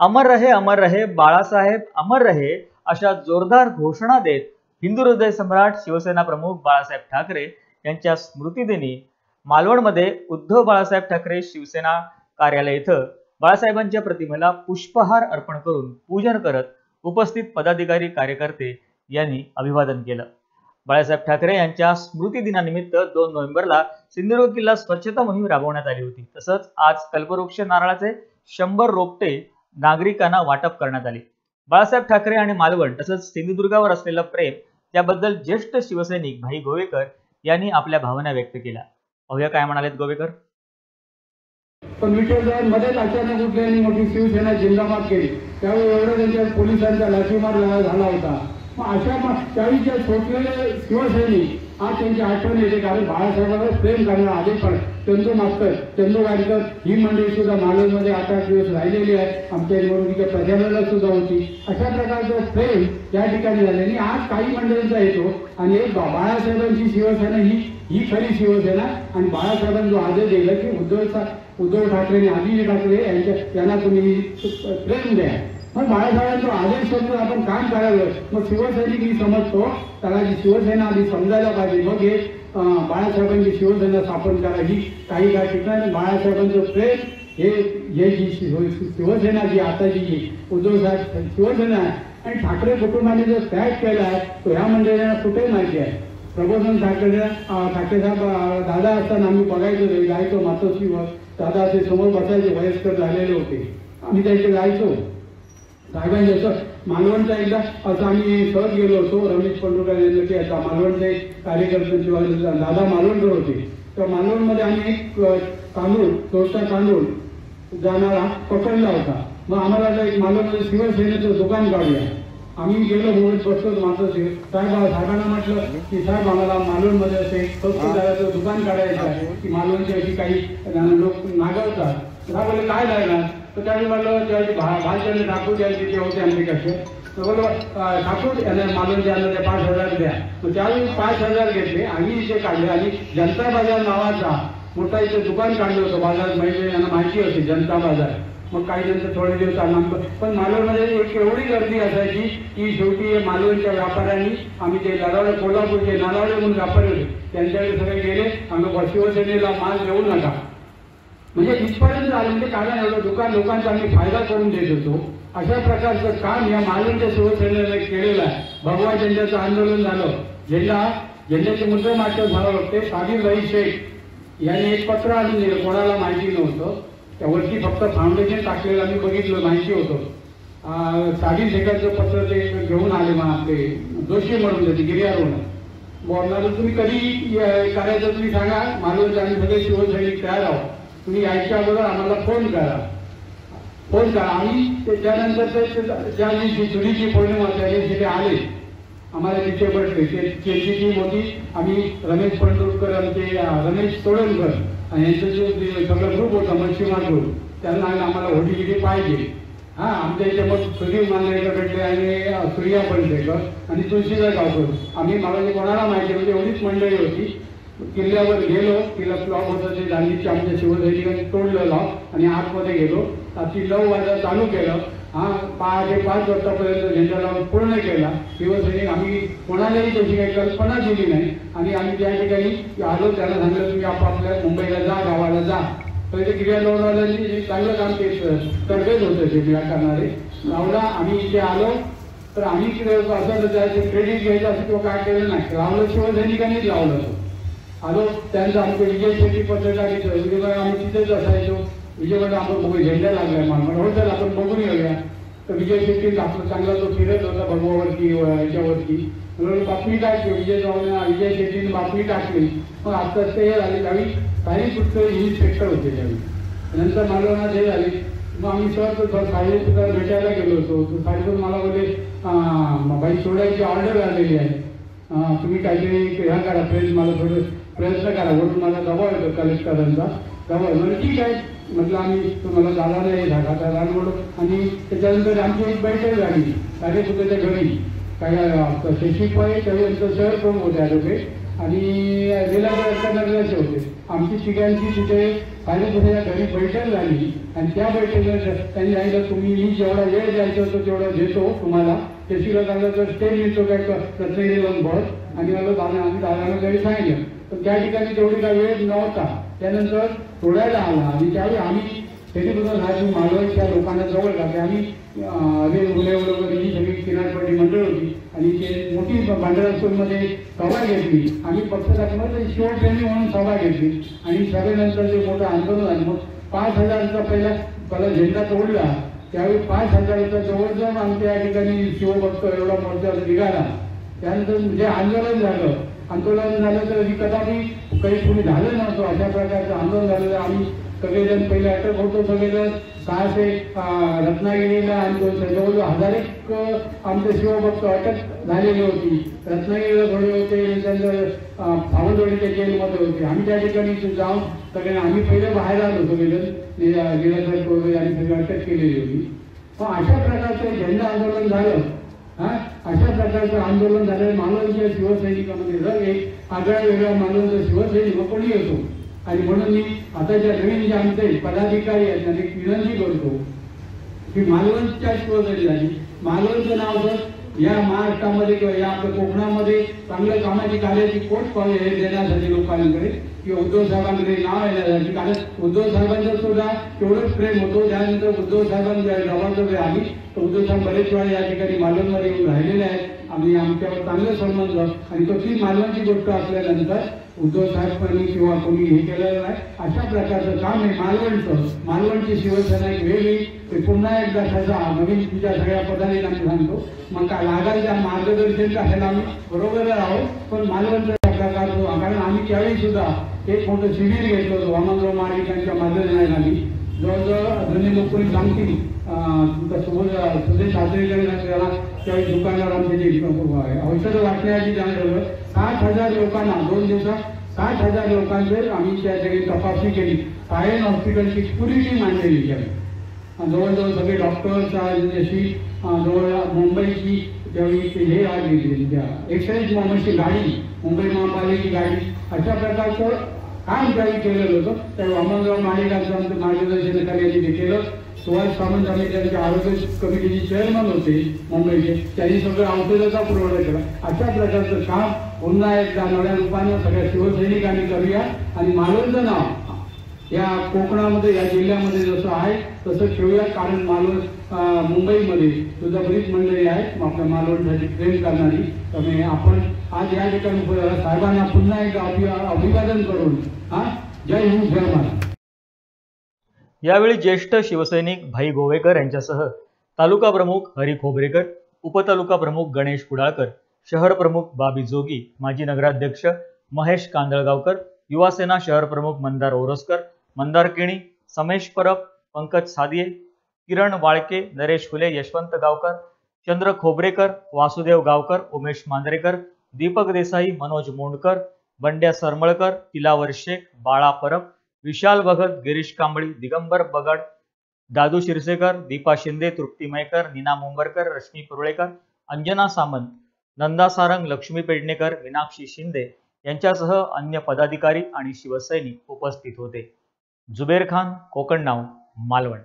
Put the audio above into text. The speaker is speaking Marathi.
अमर रहे अमर रहे बाळासाहेब अमर रहे अशा जोरदार घोषणा देत हिंदू हृदय सम्राट शिवसेना प्रमुख बाळासाहेब ठाकरे यांच्या स्मृतिदिनी मालवणमध्ये उद्धव बाळासाहेब ठाकरे शिवसेना कार्यालय इथं बाळासाहेबांच्या प्रतिमेला पुष्पहार अर्पण करून पूजन करत उपस्थित पदाधिकारी कार्यकर्ते यांनी अभिवादन केलं. बाळासाहेब ठाकरे यांच्या स्मृती दिनानिमित्त दोन नोव्हेंबरला सिंधुदुर्ग किल्ला स्वच्छता मोहीम राबवण्यात आली होती. तसंच आज कल्पवृक्ष नारळाचे शंभर रोपटे नागरिकांना वाटप करण्यात आले. बाळासाहेब ठाकरे आणि मालवण तसंच सिंधुदुर्गावर असलेलं प्रेम त्याबद्दल ज्येष्ठ शिवसैनिक भाई गोवेकर यांनी आपल्या भावना व्यक्त केल्या. पाहूया काय म्हणालेत गोवेकर. पण विठ्ठल मध्येच अचानक उठले मोठी शिवसेना जिंदाबाद केली. त्यावेळी एवढं त्यांच्या पोलिसांचा लाठीमार झाला होता. अशा काही जे छोटलेले शिवसैनिक आज त्यांची आठवण येते कारण बाळासाहेबांवर प्रेम करणार आले पण चंदू मास्तर चंदू गाडकर ही मंडळी सुद्धा मालवणमध्ये आठ आठ दिवस राहिलेली आहे आमच्या निवडणुकीच्या प्रचाराला सुद्धा होती. अशा प्रकारचं प्रेम या ठिकाणी झाले. आणि आज काही मंडळींचा येतो. आणि एक बाळासाहेबांची शिवसेना ही ही खरी शिवसेना. आणि बाळासाहेबांनी जो आदेश दिला की उद्धव उद्धव ठाकरे आणि आदित्य ठाकरे यांच्या त्यांना तुम्ही प्रेम द्या. मग बाळासाहेबांचा आदेश समजून आपण काम करावं. मग शिवसैनिक मी समजतो. त्याला जी शिवसेना आधी समजायला पाहिजे. मग हे बाळासाहेबांची शिवसेना स्थापन करायची काही काही ठिकाणी बाळासाहेबांचं प्रेम हे हे जी शिवसेना जी आता जी उद्धवसाहेब शिवसेना आहे. आणि ठाकरे कुटुंबाने जो त्याग केला आहे तो ह्या मंडळींना कुठे माहिती आहे? प्रबोधन ठाकरे ठाकरे साहेब दादा असताना आम्ही बघायचो ते. जायचो मातोश्रीवर. दादा असे समोर बसायचे वयस्कर झालेले होते. आम्ही त्यांचे जायचो साहेबांनी असं मालवणचा एकदा असं आम्ही सहज गेलो होतो रमेश पंडुरकर यांना की आता मालवणचे कार्यकर्त्यांचे दादा मालवणकर होते. तर मालवणमध्ये आम्ही एक तांदूळ तोडता तांदूळ जाणारा पकडला होता. मग आम्हाला आता एक मालवणमध्ये शिवसेनेचं दुकान काढूया. आम्ही गेलो मुंबईत बसतो मात्र साहेब साहेबांना म्हटलं की साहेब आम्हाला मालवणमध्ये असे एक स्वस्त दुकान काढायचं आहे. की मालवणची अशी काही लोक नागवतात. साहेब काय लागणार? तर त्यावेळी म्हणलं त्यावेळी भा भालचंद्र ठाकूर द्यायचे जे होते आमचे कसे तर बोललो ठाकूर यांना मालवणच्या द्यायला ते पाच हजार द्या। मग त्यावेळी पाच हजार घेतले आम्ही इथे काढले आणि जनता बाजार नावाचा मोठा इथे दुकान काढलं होतं बाजार म्हणजे यांना माहिती होती जनता बाजार। मग काही नंतर थोडे दिवस आला पण मालवणमध्ये एक एवढी गर्दी असायची की शेवटी मालवणच्या व्यापाऱ्यांनी आम्ही ते लढावले कोल्हापूरचे नालावले म्हणून व्यापारी होते त्यांच्याकडे सगळे गेले आम्ही वशिवसेनेला माल देऊ नका. म्हणजे इथपर्यंत आलं म्हणजे कारण एवढं दुकान लोकांचा आम्ही फायदा करून देत होतो. अशा प्रकारचं काम या मालवणच्या शिवसेनेने केलेलं आहे. भगवा झेंड्याचं आंदोलन झालं. झेंडा झेंड्याचे मुद्दे मात्र झालं होते. साबिर रई शेख यांनी एक पत्र आणून दिलं. कोणाला माहिती नव्हतं. त्यावरती फक्त फाउंडेशन टाकलेलं आम्ही बघितलं. माहिती होतं. अं, शेखाचं पत्र ते घेऊन आले मग आपले जोशी म्हणून देते गिर्यारोहण. बोलणार तुम्ही कधी करायचं तुम्ही सांगा. मालवणचे आम्ही सगळे शिवसैनिक तयार आहोत. तुम्ही यायच्या अगोदर आम्हाला फोन करा. फोन करा. आम्ही त्याच्यानंतर त्यानंतर ते ज्या दिवशी चुलीची पौर्णिमा त्या दिवशी ते आले. आम्हाला तिथे बसले. त्यांची आम्ही रमेश पंडुरकर आमचे रमेश तोडणकर आणि यांचं जे सगळं ग्रुप होता मच्छीमार ग्रुप त्यांना आम्हाला होडी गिडी पाहिजे. हा आमच्या इथे मग सुधीर मांजरेकर भेटले आणि सूर्या पंढरेकर आणि तुळशीदास गावकर. आम्ही मला कोणाला माहिती म्हणजे एवढीच मंडळी होती. किल्ल्यावर गेलो किल्ला प्लॉट होतं ते दांडीच्या आमच्या शिवसैनिकांनी तोडलं लाव आणि आतमध्ये गेलो. रात्री नऊ वाजता चालू केलं. हा पहाटे पाच वाजतापर्यंत झेंडा लावून पूर्ण केला. शिवसैनिक आम्ही कोणालाही त्याची काही कल्पना दिली नाही. आणि आम्ही त्या ठिकाणी आलो त्याला सांगितलं तुम्ही आपापल्या मुंबईला जा गावाला जा. तर ते गिर्यारोहणवाल्यांनी चांगलं काम केलं तरबेज होतं ते क्रिया करणारे. लावला आम्ही इथे आलो. तर आम्ही असं त्याचे क्रेडिट घ्यायचं असं किंवा काय केलं नाही. लावलं शिवसैनिकांनीच लावलं असं आलो त्यांचं आमचं विजय शेट्टी पत्रकारिता विजयकडे आम्ही तिथेच असायचो. विजयकडे आपण बघू झेंडा लागलाय मला. हो तर आपण बघून येऊया. तर विजय शेट्टी आपला चांगला जो फिरत होता भगवावरती याच्यावरती. म्हणून बातमी टाकली. विजय जाऊन विजय शेट्टीने बातमी टाकली. मग आता ते हे झाले त्यावेळी काही पुस्तक इन्स्पेक्टर होते त्यावेळी. नंतर मालवणात हे झाले. मग आम्ही सर साहेब सुद्धा भेटायला गेलो होतो. तो साहेब मला बोलले बाई सोडायची ऑर्डर आलेली आहे. तुम्ही काहीतरी ह्या करा फ्रेंड मला थोडं प्रयत्न करा. म्हणून मला दबाव येतो कलेक्टरांचा दबाव म्हणजे ठीक आहे. म्हटलं आम्ही तुम्हाला झाला नाही झाला त्याला म्हणून आणि त्याच्यानंतर आमची एक बैठक झाली. कार्यसुद्धाच्या घरी. काही शशिपाई त्यावेळी आमचं शहर प्रमुख होते ॲडव्होकेट आणि निलाचे होते. आमची तिघांची तिथे फायनान्सच्या घरी बैठक झाली. आणि त्या बैठकीत त्यांनी सांगितलं तुम्ही मी जेवढा वेळ द्यायचा होतो तेवढा देतो तुम्हाला. ते सांगितलं तर स्टे मिळतो काय रत्नागिरी बस आणि मला दादा आम्ही दादांना घरी सांगितलं. पण त्या ठिकाणी तेवढी काही वेळ नव्हता त्यानंतर सोडायला आला आणि त्यावेळी आम्ही त्याच्याबरोबर हा जो त्या लोकांना जवळ लागले आम्ही अरे मुलेबरोबर ही सगळी किनारपट्टी मंडळ होती आणि ते मोठी भांडरास्टोरमध्ये सभा घेतली. आम्ही पक्षामध्ये शिवप्रेमी म्हणून सभा घेतली. आणि सभेनंतर जे मोठं आंदोलन झालं मग पाच हजारचा पहिला पहिला झेंडा तोडला. त्यावेळी पाच हजाराचा जवळजवळ आमच्या या ठिकाणी शिवभक्त एवढा मोर्चा निघाला. त्यानंतर जे आंदोलन झालं आंदोलन झालं तर कदाचित काही कुणी झालं नव्हतं. अशा प्रकारचं आंदोलन झालं तर आम्ही सगळेजण पहिले अटक होतो सगळेजण. सहाशे ते रत्नागिरीला आणि दोन- जवळजवळ हजार एक आमचे शिवभक्त अटक झालेली होती. रत्नागिरीला थोडे होते नंतर सावंतवाडीच्या जेलमध्ये होते. आम्ही त्या ठिकाणी जाऊन सगळ्यांना आम्ही पहिले बाहेर आलो सगळेजण. निराधार वगैरे आणि सगळी अटक केलेली होती. मग अशा प्रकारचं झेंडा आंदोलन झालं. हा? अशा प्रकारचं आंदोलन झालं. मानवांच्या शिवसैनिकामध्ये जर एक आगळ्या वेगळ्या मानवांचा शिवसैनिक कोणी येतो आणि म्हणून मी आता ज्या नवीन जे आमचे पदाधिकारी आहेत त्यांना विनंती करतो की मालवणच्या शिवसैनिक झाली मालवणचं नाव जर या महाराष्ट्रामध्ये किंवा या आपल्या कोकणामध्ये चांगल्या कामाची कार्याची कोट पाहिजे हे देण्यासाठी लोकांकडे किंवा उद्धव साहेबांकडे नाव येण्यासाठी कारण उद्धव साहेबांचं सुद्धा तेवढंच प्रेम होतो. त्यानंतर उद्धव साहेबांच्या जबाबदारी आली तर उद्धव बरेच वेळा या ठिकाणी मालवणमध्ये येऊन राहिलेले आहेत. आम्ही आमच्यावर चांगले संबंध आणि तो ती मालवणची गोष्ट असल्यानंतर उद्धव साहेबांनी किंवा कोणी हे केलेलं नाही. अशा प्रकारचं काम आहे मालवणचं. मालवणची शिवसेना एक वेगळी ते पुन्हा एकदा त्याचा नवीन तुमच्या सगळ्या पदाधिकाऱ्यांनी सांगतो. मग काय लागाल त्या मार्गदर्शन करायला आम्ही? बरोबर आहोत पण मालवणचा प्रकार जो कारण आम्ही त्यावेळी सुद्धा एक मोठं शिबिर घेतलं होतं. वामनराव महाडिक मार्गदर्शनाने आम्ही जवळजवळ जुने लोक सांगतील अं, सुदेश सासरेकडे त्याला त्यावेळी दुकानदार आमचे जे औषधं वाटण्याची जाणवलं साठ हजार लोकांना दोन दिवसात साठ हजार लोकांचे आम्ही त्या ठिकाणी तपासणी केली. सायन हॉस्पिटलची पुरी टीम आणलेली त्यावेळी जवळजवळ सगळे डॉक्टर्स जशी जवळ मुंबईची त्यावेळी हे आलेली त्या एक्साईज मोमेंटची गाडी मुंबई महापालिकेची गाडी अशा प्रकारचं काम काही केलेलं होतं. त्या वामनराव महाडिकांचं आमचं मार्गदर्शनाखाली आम्ही केलं सुभाष सामंत आम्ही त्यांच्या आरोग्य कमिटीचे चेअरमन होते मुंबईचे. त्यांनी सगळं औषधाचा पुरवठा केला. अशा प्रकारचं काम पुन्हा एकदा नव्या रूपानं सगळ्या शिवसैनिकांनी करूया आणि मालवणचं नाव या कोकणामध्ये या जिल्ह्यामध्ये जसं आहे तसं ठेवूया कारण मालवण मुंबईमध्ये सुद्धा बरीच मंडळी आहेत. आपल्या मालवणसाठी प्रेम करणारी. त्यामुळे आपण आज या ठिकाणी साहेबांना पुन्हा एकदा अभिवादन करून हा? जय हिंद जय महाराज यावेळी ज्येष्ठ शिवसैनिक भाई गोवेकर यांच्यासह तालुका प्रमुख हरी खोबरेकर उपतालुका प्रमुख गणेश कुडाळकर शहर प्रमुख बाबी जोगी माजी नगराध्यक्ष महेश कांदळगावकर युवासेना शहर प्रमुख मंदार ओरसकर मंदार केणी समेश परब पंकज सादिये किरण वाळके नरेश फुले यशवंत गावकर चंद्र खोबरेकर वासुदेव गावकर उमेश मांजरेकर दीपक देसाई मनोज मोंडकर बंड्या सरमळकर तिलावर शेख बाळा परब विशाल भगत गिरीश कांबळी दिगंबर बगड दादू शिरसेकर दीपा शिंदे तृप्ती मयकर नीना मुंबरकर रश्मी पुरळेकर अंजना सामंत नंदा सारंग लक्ष्मी पेडणेकर मीनाक्षी शिंदे यांच्यासह अन्य पदाधिकारी आणि शिवसैनिक उपस्थित होते. जुबेर खान कोकण नाव मालवण.